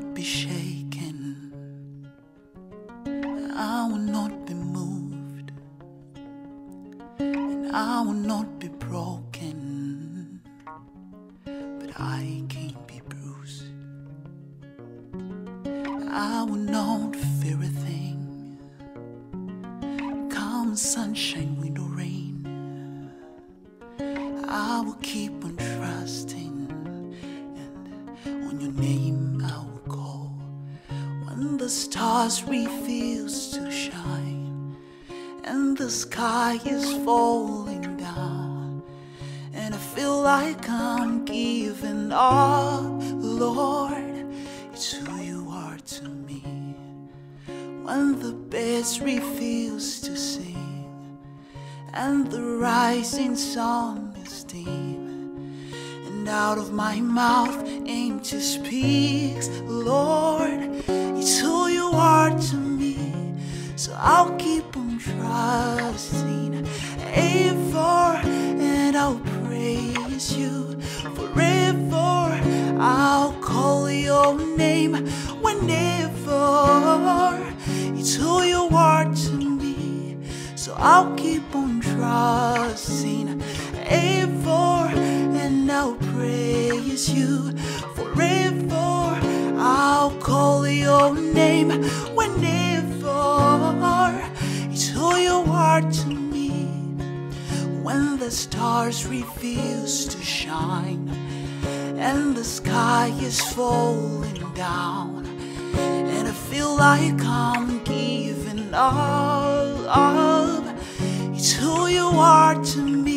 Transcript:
not be shaken. I will not be moved. And I will not be broken. But I can be bruised. I will not fear a thing. Come, sunshine. When the stars refuse to shine, and the sky is falling down, and I feel like I'm giving up, Lord, it's who you are to me. When the birds refuse to sing, and the rising sun is dim, and out of my mouth empty speaks, Lord, So I'll keep on trusting ever, and I'll praise you forever. I'll call your name whenever. It's who you are to me. So I'll keep on trusting ever, and I'll praise you forever. I'll call your name are to me. When the stars refuse to shine and the sky is falling down, and I feel like I'm giving up. It's who you are to me.